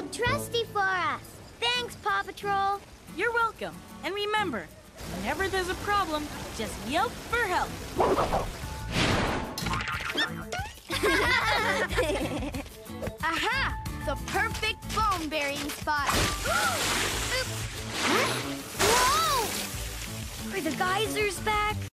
old trusty for us. Thanks, Paw Patrol. You're welcome. And remember, whenever there's a problem, just yelp for help. Aha! The perfect bone burying spot. Oops. Huh? Whoa! Are the geysers back?